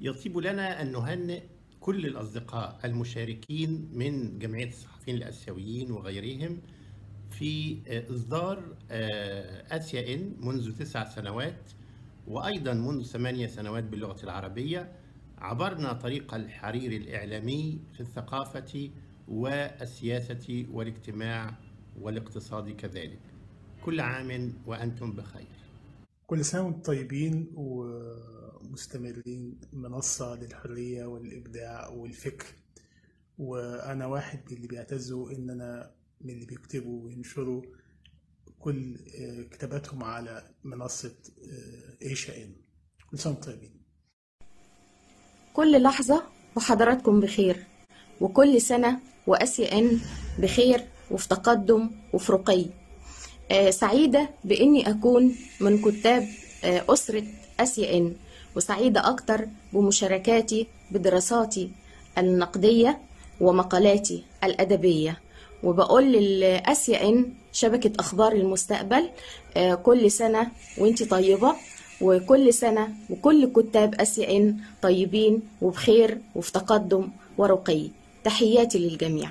يطيب لنا أن نهنئ كل الأصدقاء المشاركين من جمعية الصحفيين الآسيويين وغيرهم في إصدار آسيا إن منذ تسع سنوات وأيضا منذ ثمانية سنوات باللغة العربية عبرنا طريق الحرير الإعلامي في الثقافة والسياسة والاجتماع والاقتصاد كذلك. كل عام وأنتم بخير. كل سنة وأنتم طيبين ومستمرين منصة للحرية والإبداع والفكر. وأنا واحد من اللي بيعتزوا إن أنا من اللي بيكتبوا وينشروا كل كتاباتهم على منصة ايشا ان كل سنة طيبين. كل لحظة وحضراتكم بخير وكل سنة وأسيا إن بخير وفي تقدم وفي رقي. آه سعيدة بإني أكون من كتاب آه أسرة أسيا إن. وسعيدة أكتر بمشاركاتي بدراساتي النقدية ومقالاتي الأدبية. وبقول للأسيا إن شبكة أخبار المستقبل آه كل سنة وانتي طيبة وكل سنة وكل كتاب أسيا إن طيبين وبخير وفي تقدم ورقي تحياتي للجميع.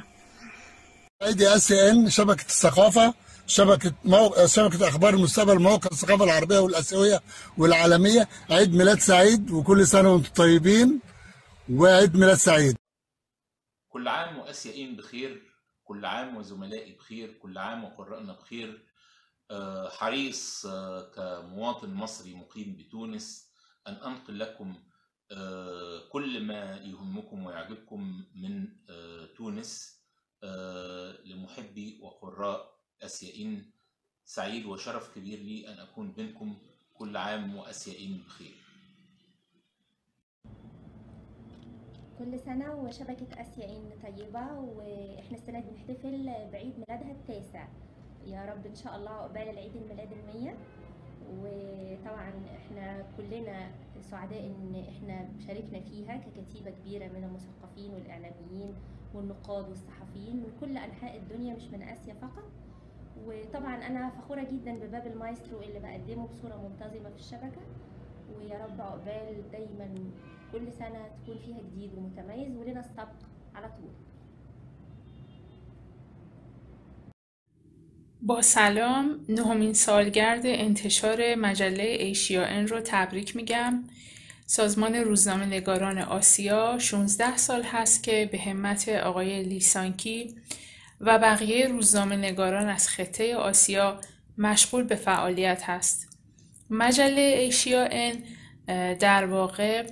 عيد أسيا إن شبكة الثقافة شبكة مو... شبكة أخبار المستقبل مواقع الثقافة العربية والآسيوية والعالمية. عيد ميلاد سعيد وكل سنة وأنتم طيبين. وعيد ميلاد سعيد. كل عام واسيا ان بخير كل عام وزملائي بخير كل عام وقراءنا بخير. حريص كمواطن مصري مقيم بتونس أن أنقل لكم كل ما يهمكم ويعجبكم من تونس لمحبي وقراء اسيا ان سعيد وشرف كبير لي أن أكون بينكم كل عام واسيا ان بخير. كل سنة وشبكة آسيا إن طيبة وإحنا السنة دي بنحتفل بعيد ميلادها التاسع. يا رب إن شاء الله عقبال العيد الميلاد المية. وطبعا إحنا كلنا سعداء إن إحنا شاركنا فيها ككتيبة كبيرة من المثقفين والإعلاميين والنقاد والصحفيين من كل أنحاء الدنيا مش من آسيا فقط. وطبعا أنا فخورة جدا بباب المايسترو اللي بقدمه بصورة منتظمة في الشبكة ويا رب عقبال دايما كل سنة تكون فيها جديد ومتميز ولنا السبق على طول. با سلام نهمین سالگرد انتشار مجله ایشیا ان رو تبریک میگم. سازمان روزنامه نگاران آسیا 16 سال هست که به همت آقای لیسانکی و بقیه روزنامه نگاران از خطه آسیا مشغول به فعالیت هست. مجله ایشیا ان در واقع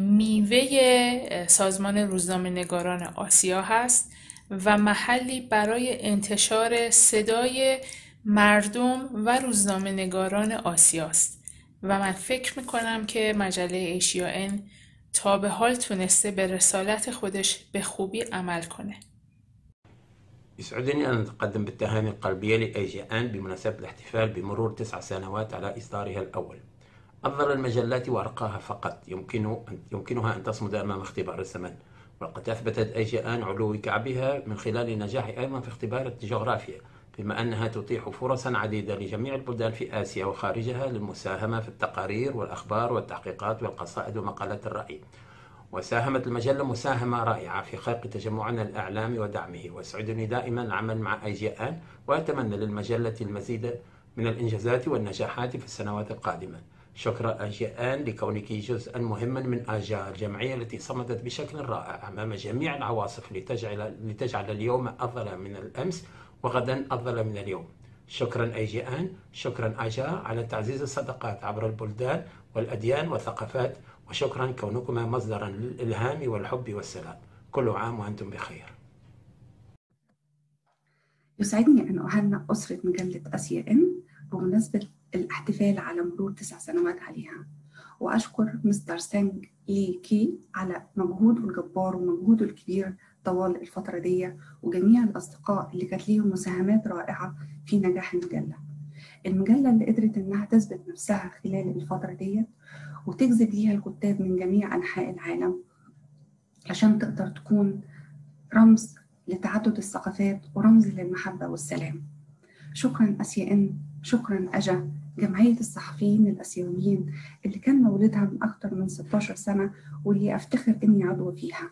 میوه سازمان روزنامه نگاران آسیا هست و محلی برای انتشار صدای مردم و روزنامه نگاران آسیاست و من فکر می‌کنم که مجله ایشیا ان تا به حال تونسته به رسالت خودش به خوبی عمل کنه. يسعدني أن أتقدم بالتهاني القلبية لأيجيان بمناسبة الاحتفال بمرور تسع سنوات على إصدارها الأول. أفضل المجلات وأرقاها فقط. يمكن يمكنها أن تصمد أمام اختبار الزمن. وقد أثبتت أيجيان علو كعبها من خلال نجاح أيضا في اختبار الجغرافيا بما أنها تتيح فرصا عديدة لجميع البلدان في آسيا وخارجها للمساهمة في التقارير والأخبار والتحقيقات والقصائد ومقالات الرأي. وساهمت المجلة مساهمة رائعة في خلق تجمعنا الإعلامي ودعمه. ويسعدني دائما العمل مع أيجيان وأتمنى للمجلة المزيد من الإنجازات والنجاحات في السنوات القادمة. شكرا أجيان لكونك جزءا مهما من آجال الجمعية التي صمدت بشكل رائع أمام جميع العواصف لتجعل, لتجعل اليوم أفضل من الأمس وغدا أفضل من اليوم. شكرا أيجيان شكرا أجا على تعزيز الصداقات عبر البلدان والأديان والثقافات وشكرا كونكما مصدرا للإلهام والحب والسلام. كل عام وأنتم بخير. يسعدني أن أهنئ أسرة مجلة أسيا إن بمناسبة الاحتفال على مرور تسع سنوات عليها. وأشكر مستر سانج لي كي على مجهوده الجبار ومجهوده الكبير طوال الفترة دي وجميع الأصدقاء اللي كانت ليهم مساهمات رائعة في نجاح المجلة. المجلة اللي قدرت إنها تثبت نفسها خلال الفترة ديت وتجذب ليها الكتاب من جميع أنحاء العالم عشان تقدر تكون رمز لتعدد الثقافات ورمز للمحبة والسلام. شكرا أسيا إن شكرا أجا جمعية الصحفيين الآسيويين اللي كان مولدها من أكتر من 16 سنة واللي أفتخر إني عضوة فيها.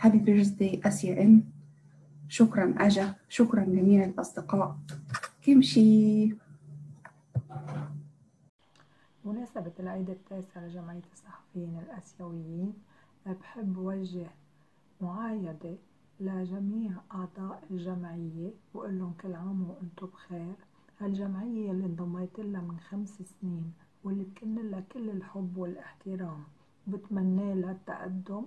هابي بيرثداي آسيا إن. شكرا أجا شكرا جميع الأصدقاء. كمشي بمناسبة العيد التاسع لجمعية الصحفيين الآسيويين بحب وجه معايدة لجميع أعضاء الجمعية وأقول لهم كل عام وأنتم بخير. هالجمعية اللي انضميت لها من خمس سنين واللي بكن لها كل الحب والإحترام وبتمنى لها التقدم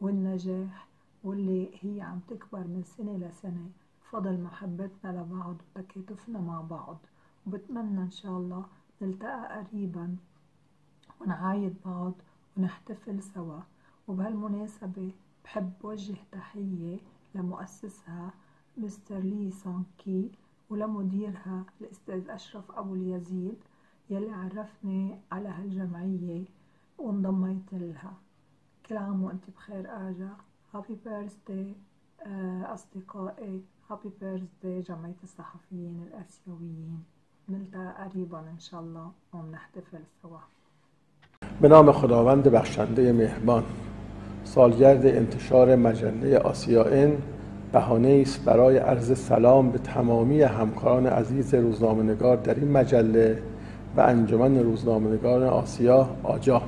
والنجاح واللي هي عم تكبر من سنة لسنة. بفضل محبتنا لبعض وتكاتفنا مع بعض. وبتمنى إن شاء الله نلتقى قريبا ونعايد بعض ونحتفل سوا. وبهالمناسبة بحب وجه تحية لمؤسسها مستر لي سون كي ولمديرها الأستاذ أشرف أبو اليزيد يلي عرفني على هالجمعية وانضميت لها. كل عام وأنت بخير آجا. happy birthday أصدقائي. happy birthday جمعية الصحفيين الآسيويين. نلتقى قريبا إن شاء الله ونحتفل سوا به نام خداوند بخشنده مهربان. سالگرد انتشار مجله آسیا این بهانه است برای عرض سلام به تمامی همکاران عزیز روزنامه‌نگار در این مجله و انجمن روزنامه‌نگاران آسیا آجا.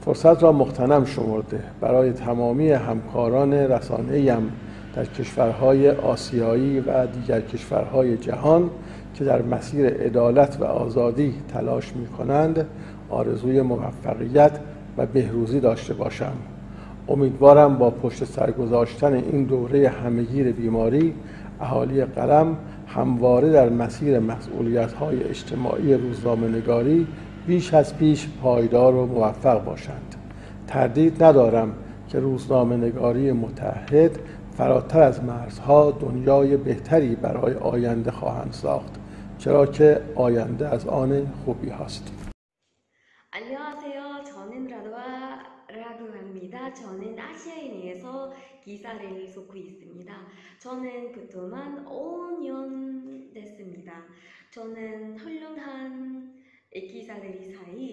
فرصت را مغتنم شمرده. برای تمامی همکاران رسانه‌ایم در کشورهای آسیایی و دیگر کشورهای جهان که در مسیر عدالت و آزادی تلاش می کنند آرزوی موفقیت و بهروزی داشته باشم. امیدوارم با پشت سر گذاشتن این دوره همگیر بیماری اهالی قلم همواره در مسیر مسئولیت های اجتماعی روزنامه نگاری بیش از پیش پایدار و موفق باشند. تردید ندارم که روزنامه نگاری متحد فراتر از مرزها دنیای بهتری برای آینده خواهند ساخت چرا که آینده از آن خوبی هست 안녕하세요. 저는 라도아라고 합니다. 저는 아시아인에서 기사를 쏟고 있습니다. 저는 그동안 5년 됐습니다. 저는 훌륭한 기사들이 사이 저는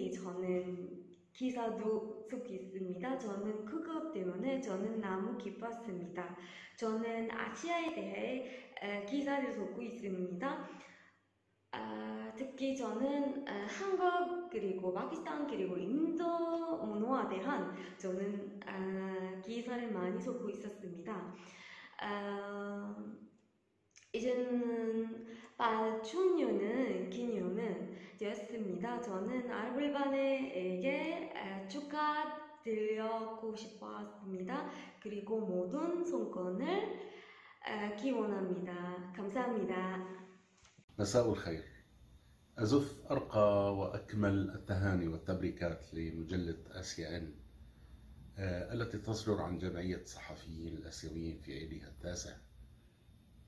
기사도 쏟고 있습니다. 저는 그것 때문에 저는 너무 기뻤습니다. 저는 아시아에 대해 기사를 쏟고 있습니다. 아, 특히 저는 아, 한국 그리고 파키스탄 그리고 인도 문화에 대한 저는 아, 기사를 많이 쏟고 있었습니다. 아, 이제는 8주년은 기념은 되었습니다. 저는 알굴반에게 축하드리고 싶었습니다. 그리고 모든 성공을 기원합니다. 감사합니다. مساء الخير أزف أرقى وأكمل التهاني والتبريكات لمجلة آسيا إن التي تصدر عن جمعية الصحفيين الآسيويين في عيدها التاسع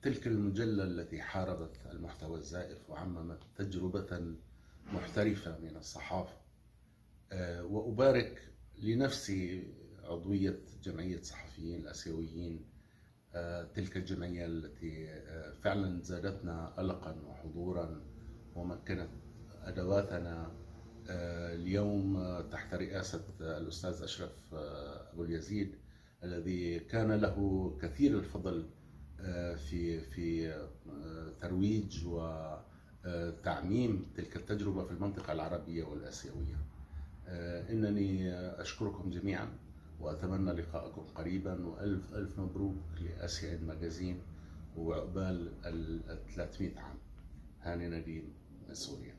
تلك المجلة التي حاربت المحتوى الزائف وعممت تجربة محترفة من الصحافة. وأبارك لنفسي عضوية جمعية الصحفيين الآسيويين تلك الجمعية التي فعلا زادتنا قلقا وحضورا ومكنت أدواتنا اليوم تحت رئاسة الأستاذ أشرف أبو اليزيد الذي كان له كثير الفضل في في ترويج وتعميم تلك التجربة في المنطقة العربية والآسيوية. إنني أشكركم جميعا وأتمنى لقاءكم قريبا وألف ألف مبروك لآسيا ماجازين وعقبال ال 300 عام. هاني نديم من سوريا.